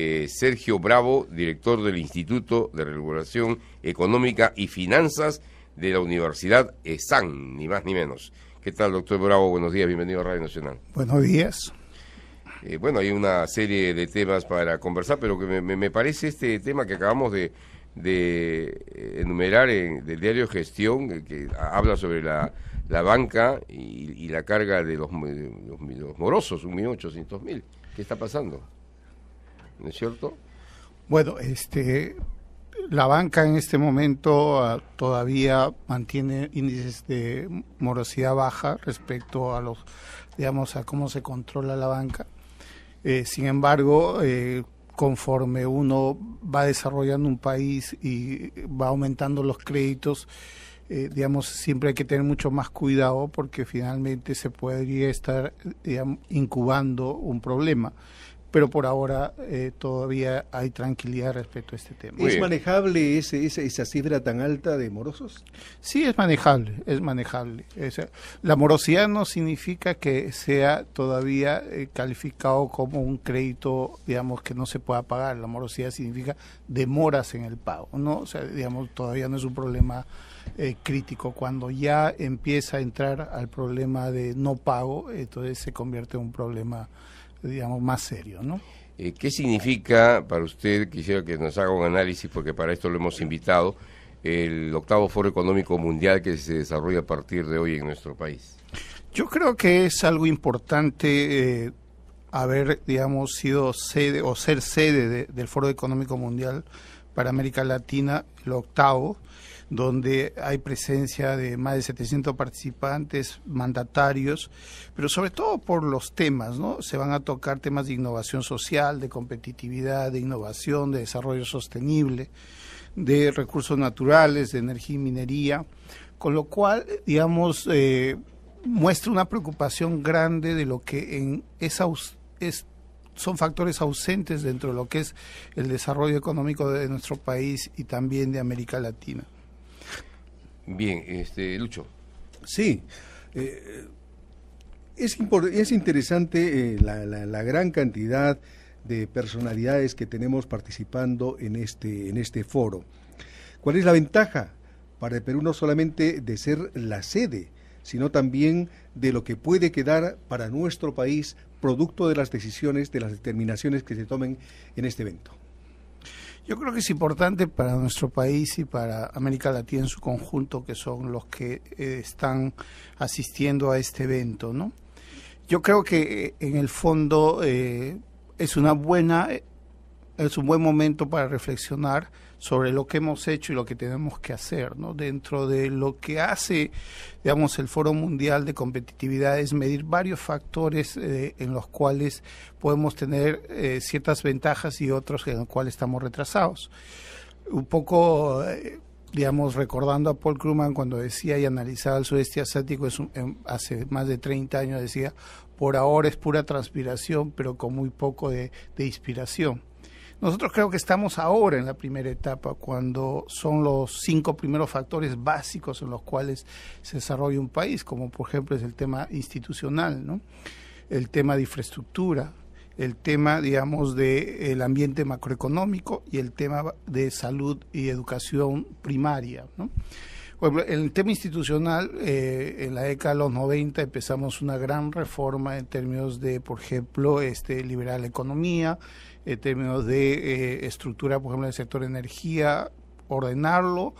Eh, Sergio Bravo, director del Instituto de Regulación Económica y Finanzas de la Universidad ESAN, ni más ni menos. ¿Qué tal, doctor Bravo? Buenos días, bienvenido a Radio Nacional. Buenos días. Eh, bueno, hay una serie de temas para conversar, pero que me, parece este tema que acabamos de, eh, enumerar en el diario Gestión, que habla sobre la, banca y, la carga de los, los, morosos, un millón ochocientos mil. ¿Qué está pasando? ¿No es cierto? Bueno, este, la banca en este momento ah, todavía mantiene índices de morosidad baja respecto a los, digamos, a cómo se controla la banca. Eh, sin embargo, eh, conforme uno va desarrollando un país y va aumentando los créditos, eh, digamos, siempre hay que tener mucho más cuidado porque finalmente se podría estar incubando un problema pero por ahora eh, todavía hay tranquilidad respecto a este tema. ¿Es manejable ese, esa, cifra tan alta de morosos? Sí, es manejable, es manejable. la morosidad no significa que sea todavía eh, calificado como un crédito, digamos, que no se pueda pagar. La morosidad significa demoras en el pago, ¿no? O sea, digamos, todavía no es un problema eh, crítico. Cuando ya empieza a entrar al problema de no pago, entonces se convierte en un problema digamos, más serio, ¿no? Eh, ¿Qué significa para usted, quisiera que nos haga un análisis, porque para esto lo hemos invitado, el octavo Foro Económico Mundial que se desarrolla a partir de hoy en nuestro país? Yo creo que es algo importante eh, haber, digamos, sido sede o ser sede del Foro Económico Mundial para América Latina, el octavo, donde hay presencia de más de 700 participantes, mandatarios, pero sobre todo por los temas, ¿no? Se van a tocar temas de innovación social, de competitividad, de innovación, de desarrollo sostenible, de recursos naturales, de energía y minería, con lo cual, digamos, eh, muestra una preocupación grande de lo que en esa es son factores ausentes dentro de lo que es el desarrollo económico de nuestro país y también de América Latina. Bien, este, Lucho. Sí. Eh, es, es interesante eh, la, gran cantidad de personalidades que tenemos participando en este, en este foro. ¿Cuál es la ventaja para el Perú no solamente de ser la sede, sino también de lo que puede quedar para nuestro país producto de las decisiones, de las determinaciones que se tomen en este evento? Yo creo que es importante para nuestro país y para América Latina en su conjunto, que son los que eh, están asistiendo a este evento, ¿no? Yo creo que eh, en el fondo eh, es una buena es un buen momento para reflexionar sobre lo que hemos hecho y lo que tenemos que hacer, ¿no? Dentro de lo que hace, digamos, el Foro Mundial de Competitividad es medir varios factores eh, en los cuales podemos tener eh, ciertas ventajas y otros en los cuales estamos retrasados. Un poco, eh, digamos, recordando a Paul Krugman cuando decía y analizaba el sudeste asiático es hace más de 30 años, decía, por ahora es pura transpiración, pero con muy poco de inspiración. Nosotros creo que estamos ahora en la primera etapa, cuando son los cinco primeros factores básicos en los cuales se desarrolla un país, como por ejemplo es el tema institucional, ¿no? el tema de infraestructura, el tema, digamos, del ambiente macroeconómico y el tema de salud y educación primaria. ¿no? Bueno, en el tema institucional, eh, en la década de los 90 empezamos una gran reforma en términos de, por ejemplo, este, liberar la economía, en términos de eh, estructura, por ejemplo, del sector energía, ordenarlo,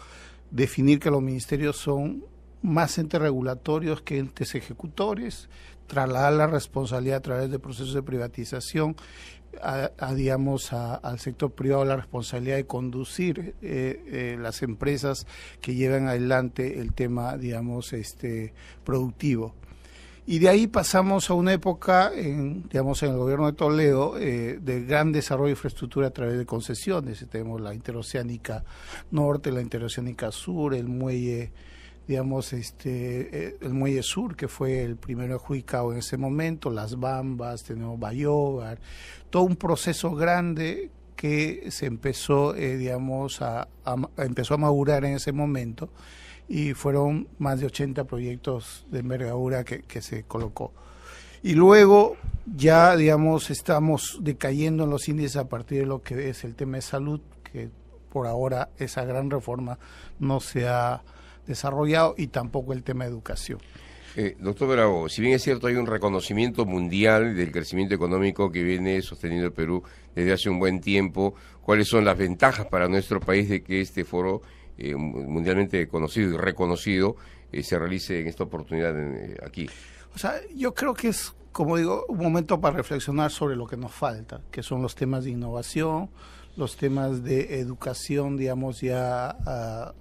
definir que los ministerios son más entes regulatorios que entes ejecutores, trasladar la responsabilidad a través de procesos de privatización a, digamos al sector privado la responsabilidad de conducir eh, eh, las empresas que llevan adelante el tema digamos este productivo y de ahí pasamos a una época, en, digamos, en el gobierno de Toledo, eh, de gran desarrollo de infraestructura a través de concesiones. Tenemos la interoceánica norte, la interoceánica sur, el muelle, digamos, este, eh, el muelle sur, que fue el primero adjudicado en ese momento, las Bambas, tenemos Bayogar, todo un proceso grande que se empezó, eh, digamos, a, empezó a madurar en ese momento y fueron más de 80 proyectos de envergadura que, se colocó. Y luego ya, digamos, estamos decayendo en los índices a partir de lo que es el tema de salud, que por ahora esa gran reforma no se ha desarrollado y tampoco el tema de educación. Eh, doctor Bravo, si bien es cierto hay un reconocimiento mundial del crecimiento económico que viene sosteniendo el Perú desde hace un buen tiempo, ¿cuáles son las ventajas para nuestro país de que este foro eh, mundialmente conocido y reconocido eh, se realice en esta oportunidad aquí? O sea, yo creo que es, como digo, un momento para reflexionar sobre lo que nos falta, que son los temas de innovación, los temas de educación, digamos, ya ah,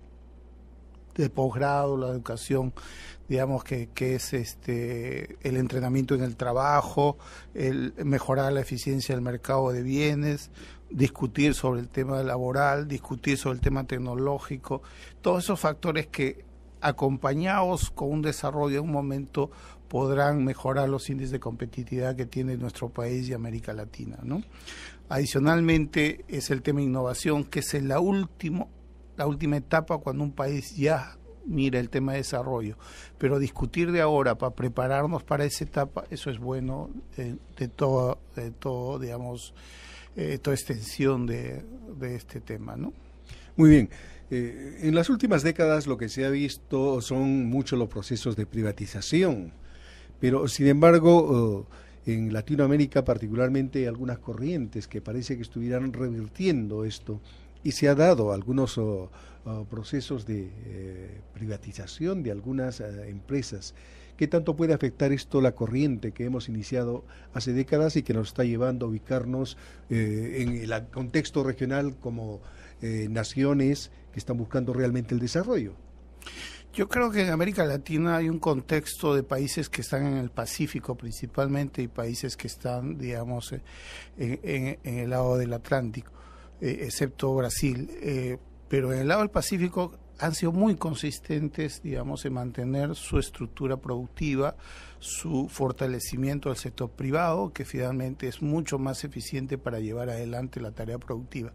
de posgrado, la educación digamos que, que, es este el entrenamiento en el trabajo, el mejorar la eficiencia del mercado de bienes, discutir sobre el tema laboral, discutir sobre el tema tecnológico, todos esos factores que acompañados con un desarrollo en un momento podrán mejorar los índices de competitividad que tiene nuestro país y América Latina, ¿no? Adicionalmente es el tema innovación, que es la último, la última etapa cuando un país ya mira el tema de desarrollo, pero discutir de ahora para prepararnos para esa etapa, eso es bueno eh, de todo, de todo, digamos, eh, toda extensión de, de, este tema, ¿no? Muy bien. Eh, en las últimas décadas lo que se ha visto son muchos los procesos de privatización, pero sin embargo en Latinoamérica particularmente hay algunas corrientes que parece que estuvieran revirtiendo esto y se ha dado algunos procesos de eh, privatización de algunas eh, empresas. ¿Qué tanto puede afectar esto la corriente que hemos iniciado hace décadas y que nos está llevando a ubicarnos eh, en el contexto regional como naciones que están buscando realmente el desarrollo? Yo creo que en América Latina hay un contexto de países que están en el Pacífico principalmente y países que están, digamos, en, el lado del Atlántico, excepto Brasil pero en el lado del Pacífico han sido muy consistentes, digamos, en mantener su estructura productiva, su fortalecimiento del sector privado, que finalmente es mucho más eficiente para llevar adelante la tarea productiva.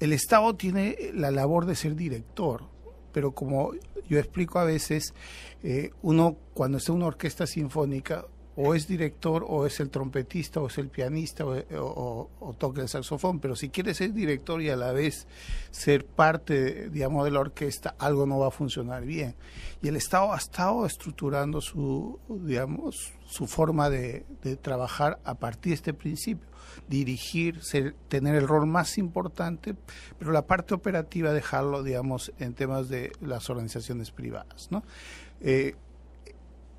El Estado tiene la labor de ser director, pero como yo explico a veces, eh, uno cuando está en una orquesta sinfónica, o es director o es el trompetista o es el pianista o, toca el saxofón, pero si quiere ser director y a la vez ser parte, digamos, de la orquesta, algo no va a funcionar bien. Y el Estado ha estado estructurando su, digamos, su forma de, trabajar a partir de este principio, dirigir, tener el rol más importante, pero la parte operativa dejarlo, digamos, en temas de las organizaciones privadas, ¿no? Eh,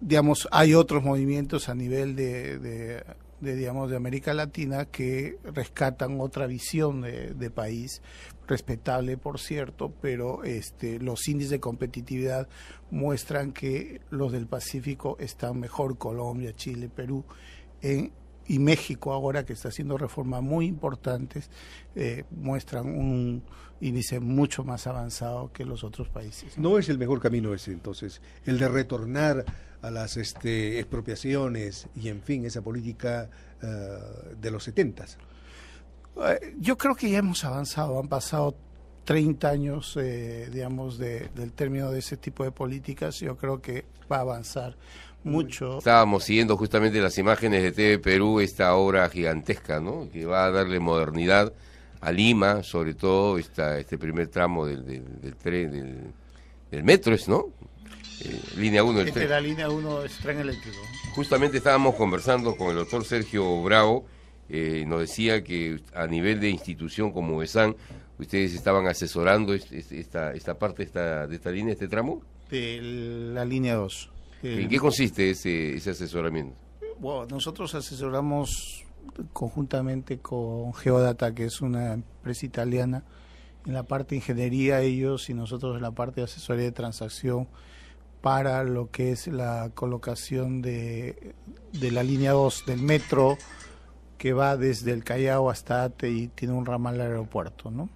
digamos, hay otros movimientos a nivel de, digamos, de América Latina que rescatan otra visión de, país, respetable por cierto, pero este, los índices de competitividad muestran que los del Pacífico están mejor, Colombia, Chile, Perú, y México ahora que está haciendo reformas muy importantes, eh, muestran un índice mucho más avanzado que los otros países. ¿no? es el mejor camino ese entonces, el de retornar a las este, expropiaciones y, en fin, esa política eh, de los setentas? Eh, yo creo que ya hemos avanzado, han pasado 30 años, eh, digamos, del término de ese tipo de políticas, yo creo que va a avanzar mucho. Estábamos siguiendo justamente las imágenes de TV Perú, esta obra gigantesca, ¿no? Que va a darle modernidad a Lima, sobre todo esta, este primer tramo del, del, tren, del, del metro, ¿no? Eh, línea 1 del tren. la línea 1 es tren eléctrico. Justamente estábamos conversando con el doctor Sergio Bravo, eh, nos decía que a nivel de institución como ESAN, ustedes estaban asesorando esta, esta parte esta, de esta línea, este tramo. De la línea 2. ¿En qué consiste ese, ese asesoramiento? Bueno, nosotros asesoramos conjuntamente con Geodata, que es una empresa italiana, en la parte de ingeniería ellos y nosotros en la parte de asesoría de transacción para lo que es la colocación de, de la línea 2 del metro que va desde el Callao hasta Ate y tiene un ramal al aeropuerto, ¿no?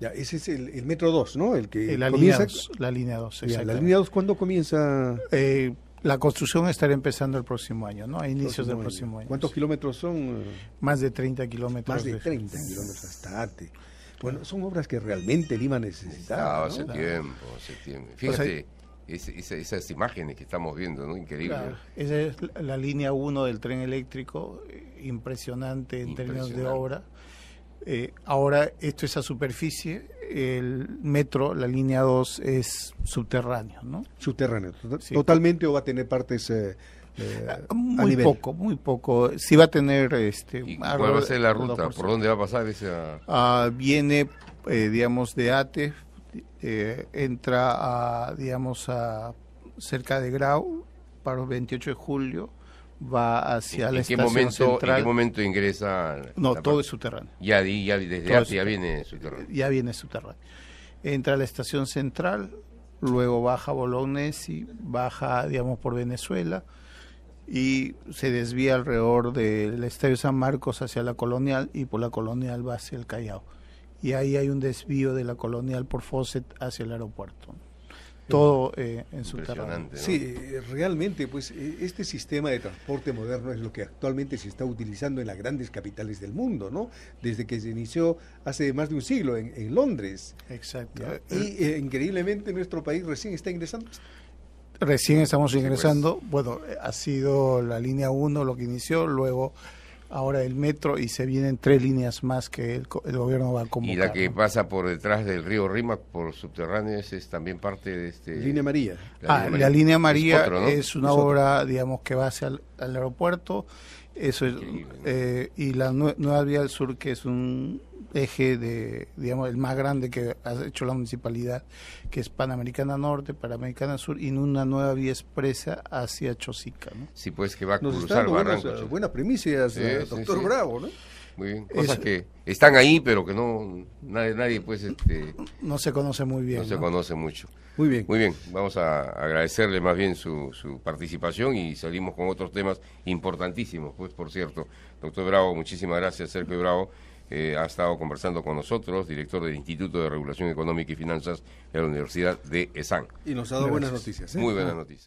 Ya, ese es el, metro 2, ¿no? El que la comienza... línea 2, la línea 2, ¿La línea 2 cuándo comienza? Eh, la construcción estará empezando el próximo año, ¿no? A inicios del próximo año. ¿Cuántos kilómetros son? Más de 30 kilómetros. Más de 30 kilómetros hasta. Bueno, son obras que realmente Lima necesitaba. hace tiempo, hace tiempo. Fíjate esas imágenes que estamos viendo, ¿no? Increíble. esa es la línea 1 del tren eléctrico, eh, impresionante en términos de obra. Eh, ahora esto es a superficie, el metro, la línea 2 es subterráneo, ¿no? Subterráneo, totalmente o va a tener partes... Eh, muy poco, muy poco. Sí va a tener este. cuál va a ser la ruta? ¿Por dónde va a pasar esa? Ah, viene, digamos, de ATE, eh, entra a, digamos, a cerca de Grau, para el 28 de julio, va hacia la estación momento, central. ¿En qué momento ingresa? No, todo es subterráneo. Ya, ya desde ya viene subterráneo. Ya viene subterráneo. Entra a la estación central, luego baja Bolognesi, baja, digamos, por Venezuela y se desvía alrededor del Estadio San Marcos hacia la Colonial y por la Colonial va hacia el Callao y ahí hay un desvío de la colonial por Fawcett hacia el aeropuerto. Todo eh, en subterráneo. Sí, realmente, pues e, este sistema de transporte moderno es lo que actualmente se está utilizando en las grandes capitales del mundo, ¿no? Desde que se inició hace más de un siglo en, Londres. Exacto. Y eh, increíblemente nuestro país recién está ingresando. Recién estamos pues. ingresando. Bueno, ha sido la línea 1 lo que inició, luego ahora el metro y se vienen tres líneas más que el, gobierno va a convocar. Y la que pasa por detrás del río Rímac por subterráneos es también parte de este... Línea María. La, ah, línea, la línea María es, una obra, digamos, que va hacia el aeropuerto. Eso es, eh, y la nueva vía del sur, que es un eje de, digamos, el más grande que ha hecho la municipalidad, que es Panamericana Norte, Panamericana Sur, y una nueva vía expresa hacia Chosica. ¿no? Sí, pues que va a cruzar Barranco. Buenas, buenas primicias, eh, doctor Bravo, ¿no? Muy bien, cosas que están ahí, pero que no nadie, nadie pues este, no se conoce muy bien. No, se conoce mucho. Muy bien. Muy bien, vamos a agradecerle más bien su, su participación y salimos con otros temas importantísimos, pues por cierto. Doctor Bravo, muchísimas gracias, Sergio Bravo. Eh, ha estado conversando con nosotros, director del Instituto de Regulación Económica y Finanzas de la Universidad de ESAN. Y nos ha dado buenas noticias. ¿eh? Muy buenas noticias.